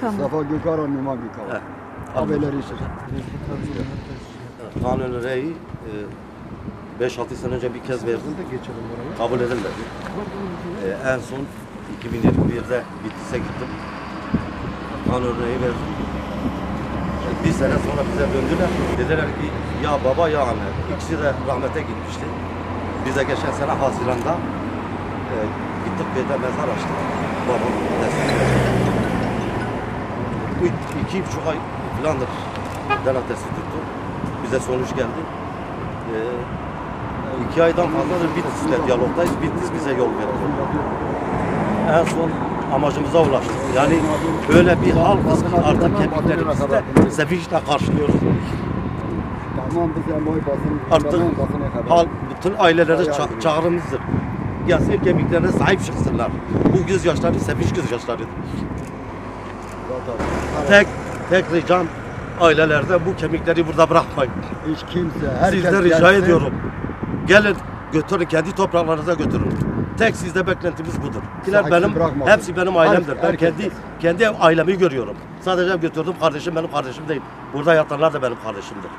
Tamam. Safa Gökhan Numan Gökhan. He. Haberleri işte. Kanun Rey'i 5-6 sene önce bir kez verdim de kabul edilmedi. E, en son 2021'de Bitlis'e gittim. Kanun Rey'i verdim. E, bir sene sonra bize döndüler. Dediler ki ya baba ya anne. İkisi de rahmete gitmişti. Bize geçen sene Haziran'da e, gittik bir de mezar açtık. Babam destek Üç, iki buçuk ay filandır denatesi tuttu. Bize sonuç geldi. Ee, iki aydan fazladır Bitlis'le diyalogdayız. Bitlis bize yol verdi. En son amacımıza ulaştık. Yani böyle bir halkız ki artık kemiklerimizde sevinçle karşılıyoruz. Artık. Halk bütün ailelere ça- çağrımızdır. Gelsin kemiklerine sahip çıksınlar. Bu gözyaşları sevinç gözyaşlarıdır. Tek tek ricam ailelerde bu kemikleri burada bırakmayın. Hiç kimse. Herkes Sizden rica gelsin. ediyorum. Gelin götürün kendi topraklarınıza götürün. Tek sizde beklentimiz budur. Diler Sakin benim bırakmasın. hepsi benim ailemdir. Ben Herkes kendi gelsin. kendi ailemi görüyorum. Sadece götürdüm kardeşim benim kardeşim değil. Burada yatanlar da benim kardeşimdir.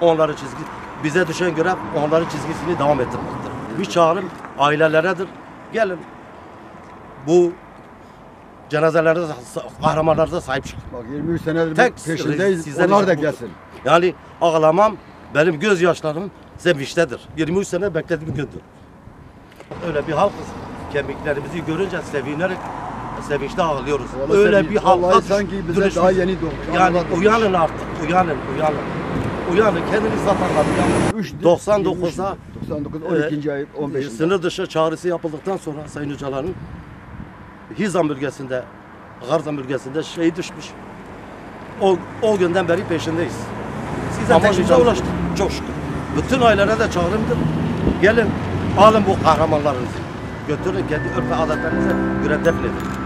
Onların çizgi bize düşen görev onların çizgisini devam ettirmektir. Bir çağrım aileleredir. Gelin bu cenazelerde kahramanlarda sahip çıkın. Bak 23 senedir Tek peşindeyiz. Onlar da gelsin. Yani ağlamam benim gözyaşlarım sevinçtedir. 23 sene beklediğim gündür. Öyle bir halkız. Kemiklerimizi görünce sevinerek sevinçle ağlıyoruz. Vallahi Öyle sevinç- bir halka sanki bize dönüşmüş. daha yeni doğmuş. Yani uyanın artık. Uyanın, uyanın. Uyanın. Kendinizi satarlar. Uyanın. Üç- 99'da 99 e, 12. ay 15. sınır dışı çağrısı yapıldıktan sonra Sayın Hocaların Hizan bölgesinde, Garzan bölgesinde şey düşmüş. O, o günden beri peşindeyiz. Size Amacımıza ulaştık. Çok şükür. Bütün ailelere de çağrımdır. Gelin alın bu kahramanlarınızı. Götürün kendi örf adetlerinize göre defnedin.